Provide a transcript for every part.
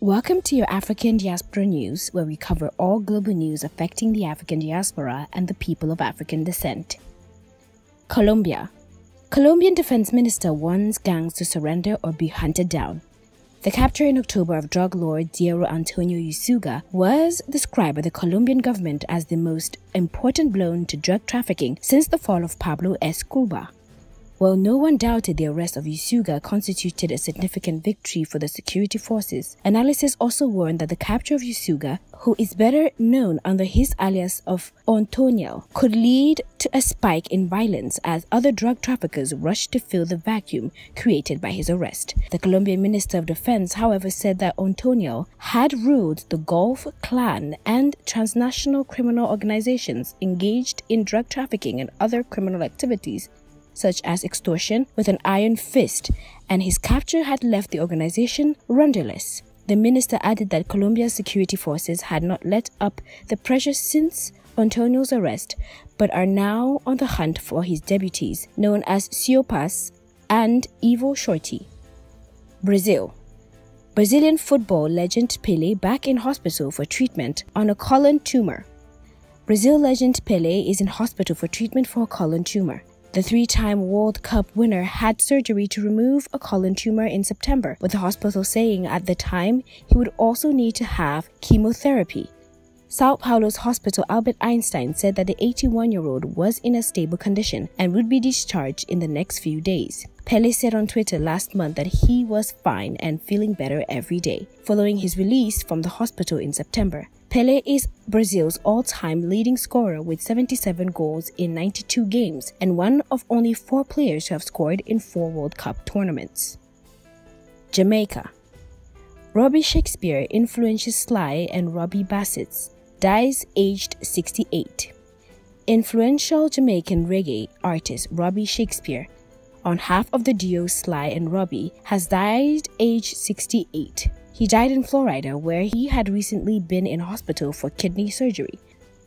Welcome to your African Diaspora News, where we cover all global news affecting the African diaspora and the people of African descent. Colombia. Colombian Defense Minister warns gangs to surrender or be hunted down. The capture in October of drug lord Diego Antonio Usuga was described by the Colombian government as the most important blow to drug trafficking since the fall of Pablo Escobar. While no one doubted the arrest of Usuga constituted a significant victory for the security forces, analysis also warned that the capture of Usuga, who is better known under his alias of Antonio, could lead to a spike in violence as other drug traffickers rushed to fill the vacuum created by his arrest. The Colombian Minister of Defense, however, said that Antonio had ruled the Gulf clan and transnational criminal organizations engaged in drug trafficking and other criminal activities such as extortion, with an iron fist, and his capture had left the organization rudderless. The minister added that Colombia's security forces had not let up the pressure since Antonio's arrest, but are now on the hunt for his deputies, known as Siopas and Evo Shorty. Brazil. Brazilian football legend Pele back in hospital for treatment on a colon tumor. Brazil legend Pele is in hospital for treatment for a colon tumor. The three time World Cup winner had surgery to remove a colon tumor in September, with the hospital saying at the time he would also need to have chemotherapy. Sao Paulo's hospital Albert Einstein said that the 81 year old was in a stable condition and would be discharged in the next few days. Pele said on Twitter last month that he was fine and feeling better every day, following his release from the hospital in September. Pele is Brazil's all time leading scorer with 77 goals in 92 games and one of only four players to have scored in four World Cup tournaments. Jamaica Robbie Shakespeare influences Sly and Robbie bassist, dies aged 68. Influential Jamaican reggae artist Robbie Shakespeare on half of the duo Sly and Robbie, has died aged 68. He died in Florida, where he had recently been in hospital for kidney surgery.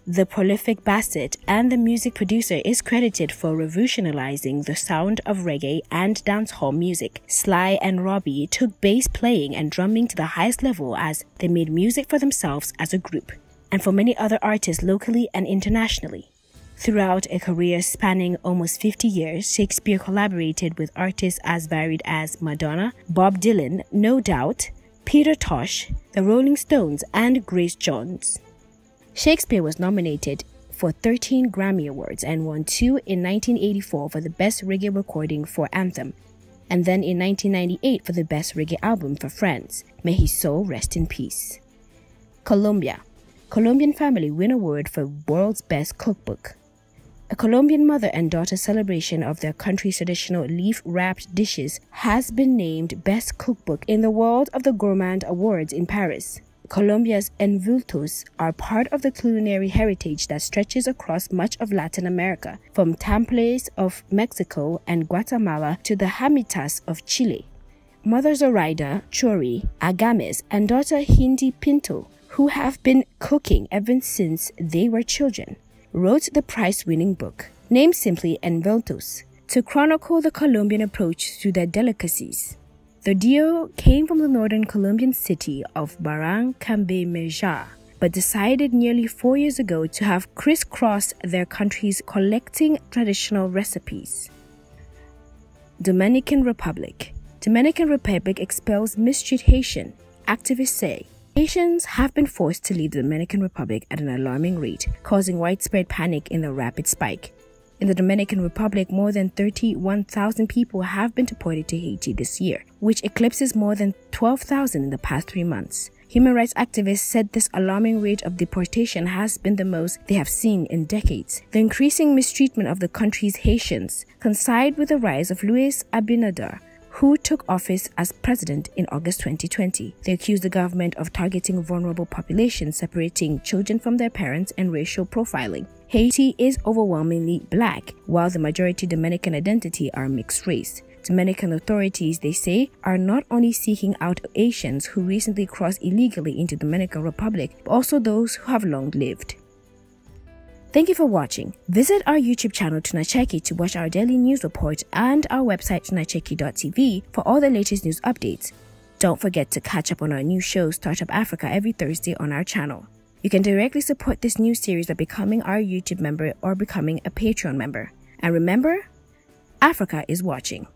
The prolific bassist and the music producer is credited for revolutionizing the sound of reggae and dancehall music. Sly and Robbie took bass playing and drumming to the highest level as they made music for themselves as a group, and for many other artists locally and internationally. Throughout a career spanning almost 50 years, Shakespeare collaborated with artists as varied as Madonna, Bob Dylan, No Doubt, Peter Tosh, the Rolling Stones, and Grace Jones. Shakespeare was nominated for 13 Grammy Awards and won two in 1984 for the Best Reggae Recording for Anthem, and then in 1998 for the Best Reggae Album for Friends. May his soul rest in peace. Colombia. Colombian family win award for World's Best Cookbook. A Colombian mother and daughter celebration of their country's traditional leaf wrapped dishes has been named Best Cookbook in the World of the Gourmand Awards in Paris. Colombia's envueltos are part of the culinary heritage that stretches across much of Latin America, from tamales of Mexico and Guatemala to the humitas of Chile. Mother Zoraida Chori Agames and daughter Hindi Pinto, who have been cooking ever since they were children, wrote the prize winning book, named simply Envueltos, to chronicle the Colombian approach to their delicacies. The duo came from the northern Colombian city of Barrancabermeja, but decided nearly four years ago to have crisscrossed their countries collecting traditional recipes. Dominican Republic Dominican Republic expels mistreat Haitian, activists say. Haitians have been forced to leave the Dominican Republic at an alarming rate, causing widespread panic in the rapid spike. In the Dominican Republic, more than 31,000 people have been deported to Haiti this year, which eclipses more than 12,000 in the past three months. Human rights activists said this alarming rate of deportation has been the most they have seen in decades. The increasing mistreatment of the country's Haitians coincide with the rise of Luis Abinader, who took office as president in August 2020. They accused the government of targeting vulnerable populations, separating children from their parents, and racial profiling. Haiti is overwhelmingly black, while the majority Dominican identity are mixed race. Dominican authorities, they say, are not only seeking out Asians who recently crossed illegally into the Dominican Republic, but also those who have long lived. Thank you for watching. Visit our YouTube channel Tunacheki to watch our daily news report and our website tunacheki.tv for all the latest news updates. Don't forget to catch up on our new show, Startup Africa, every Thursday on our channel. You can directly support this new series by becoming our YouTube member or becoming a Patreon member. And remember, Africa is watching.